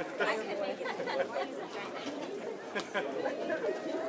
I could make it.